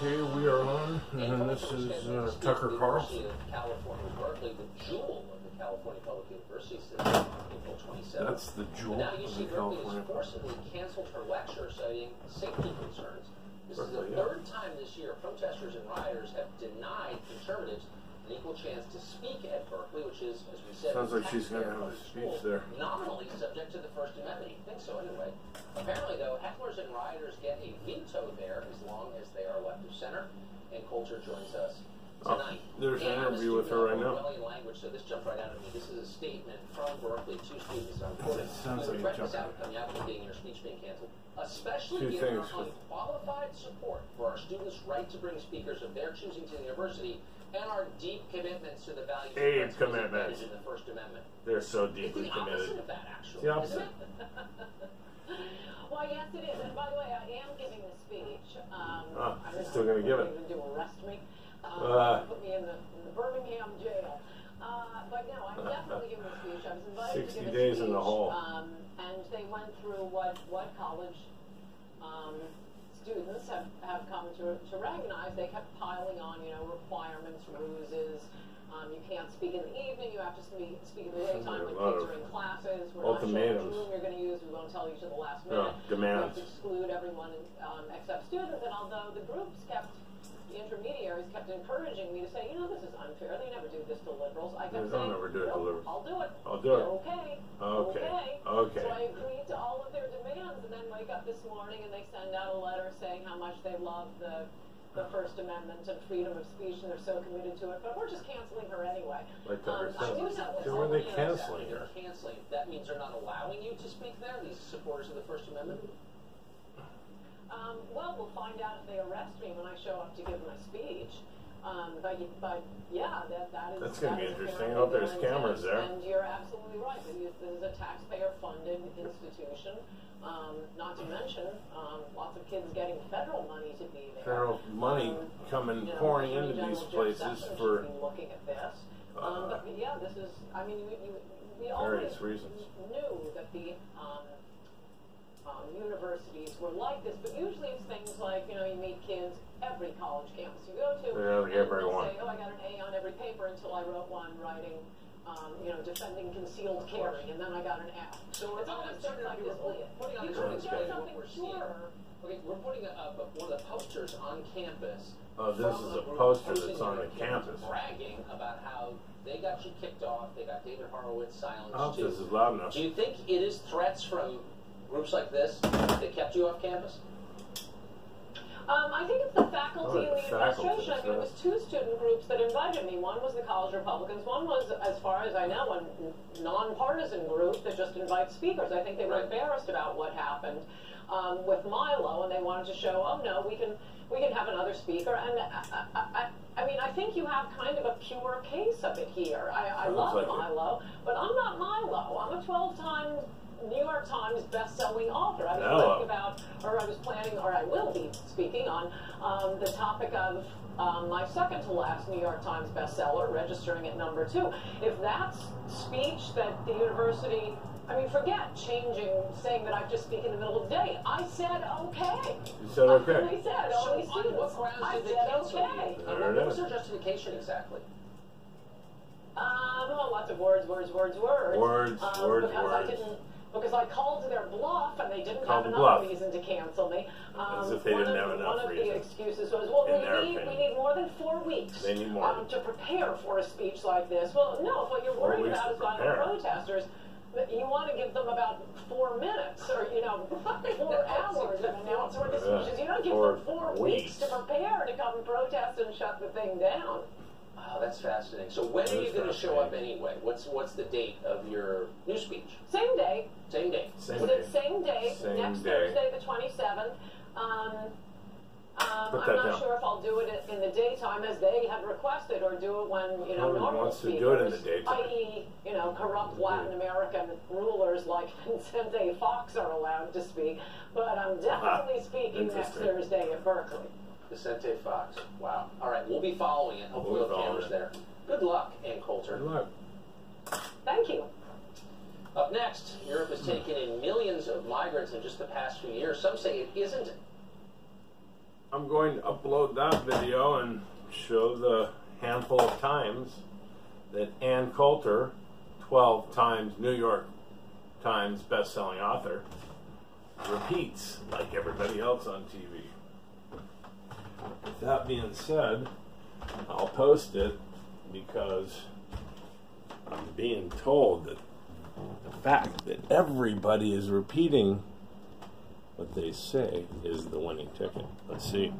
Okay, we are on, and this is uh, Tucker Carlson. California, Berkeley, the jewel of the California Public University since April 27th. That's the jewel But now of UC the Berkeley California. has forcibly canceled her lecture citing safety concerns. This is the yeah. third time this year protesters and rioters have denied conservatives an equal chance to speak at Berkeley, which is, as we said, Sounds like she's gonna have a speech school, there. Nominally subject to the First Amendment. You think so anyway. Apparently, though, hecklers and rioters get a veto there as long as they are left of center. Ann Coulter joins us Oh, tonight. there's an And I'm a interview with her student right of now. Orwellian language, so this jumped right out at me. This is a Berkeley to students. I'm quoting. sounds like it regret this jumped outcome, advocating your speech being canceled, especially Two given things. unqualified support for our students' right to bring speakers of their choosing to the university and our deep commitments to the values and Deep principles commitments. in the First Amendment. They're so It's deeply the opposite committed. of that, actually. The opposite. Well, yes, it is. And by the way, I am giving a speech. Um, Ah, I you're don't still gonna give it. they're gonna do arrest me. Um, Ah. put me in the, in the Birmingham jail. But no, I'm definitely giving a speech. I was invited 60 to give a days speech. in the hole. Um, and they went through what what college um, students have, have come to, to recognize. They kept piling on, you know, requirements, ruses. Um, you can't speak in the evening. You have to speak, speak in the daytime when kids are in classes. We're not sure which room you're going to use. We won't tell you to the last minute. demands. We have to exclude everyone um, except students. And although the groups kept, kept encouraging me to say, you know, this is unfair. They never do this to liberals. I kept They don't saying, ever do it to liberals. I'll do it. I'll do it. Okay. Okay. Okay. Okay. So I agreed to all of their demands, and then wake up this morning and they send out a letter saying how much they love the the First Amendment and freedom of speech, and they're so committed to it. But we're just canceling her anyway. Like Tucker Um, I do that- have what's So when they mean canceling her? They're canceling. That means they're not allowing you to speak there. These supporters of the First Amendment. Um, well, we'll find out if they arrest me when I show up to give my speech. Um, but, but yeah, that, that is. That's gonna be interesting. I hope there's cameras there. And you're absolutely right. This is, a taxpayer-funded institution. Um, not to mention, um, lots of kids getting federal money to be there. Federal money Um, coming you know, pouring into these General Jeff places Sessions for looking at this. uh, um, but yeah, this is. I mean, we, we, we always reasons. knew that the universities were like this, but usually it's things like you know you meet kids every college campus you go to, Yeah, like and everyone. they'll say, oh, I got an A on every paper until I wrote one writing. Um, you know, defending concealed carry, and then I got an F. So we're it's always not stuff like this. we're putting You the could screen get something we're purer. Okay, we're putting up one of the posters on campus. Oh, this is a poster that's on the campus. bragging about how they got you kicked off. They got David Horowitz silenced I hope too. this is loud enough. Do you think it is threats from groups like this that kept you off campus? Um, I think it's the faculty Oh, and the the faculty, administration. I mean, it was two student groups that invited me. One was the college Republicans. One was, as far as I know, a nonpartisan group that just invites speakers. I think they were Right. embarrassed about what happened um, with Milo, and they wanted to show, oh no, we can we can have another speaker. And I, I, I, I mean, I think you have kind of a pure case of it here. I, I love like it. Milo, but I'm not Milo. I'm a 12-time New York Times best-selling author. I was Hello. writing about, or I was planning, or I will be speaking on um, the topic of um, my second to last New York Times bestseller, registering at number two. If that's speech that the university, I mean, forget changing, saying that I just speak in the middle of the day. I said okay. You said okay. They said so only on students. what grounds I did they said cancel okay. you? There And what, it what was is. their justification exactly? Um, oh, lots of words, words, words, words. Words, um, words, because words. I didn't, because I called their bluff and they didn't have enough bluff. reason to cancel me. Um, As if they one didn't of, have enough One of the excuses was, well, In we need, we need more than four weeks They need more. Um, to prepare for a speech like this. Well, no, if what you're Four worried about is violent prepare. protesters. You want to give them about four minutes or, you know, four hours and announce where the Yeah. speech is. You don't give Four them four weeks. weeks to prepare to come protest and shut the thing down. Oh, that's fascinating. So when are you going to show up anyway? What's what's the date of your new speech? Same day, Same day. Same So day. the same day, Same next day. Thursday, the 27th. Um, um, Put I'm not down. sure if I'll do it in- in the daytime as they have requested, or do it when you know Nobody normal wants to speakers, do it in the daytime. i.e., you know, corrupt Latin American rulers like Vincente Fox are allowed to speak. But I'm definitely speaking next Thursday at Berkeley. Vicente Fox. Wow. All right, we'll be following it. Hopefully, We'll we'll be cameras following there. Good luck, Ann Coulter. Good luck. Thank you. Up next, Europe has taken in millions of migrants in just the past few years. Some say it isn't I'm going to upload that video and show the handful of times that Ann Coulter, 12 times New York Times best-selling author, repeats like everybody else on TV. With that being said, I'll post it because I'm being told that the fact that everybody is repeating what they say is the winning ticket. Let's see.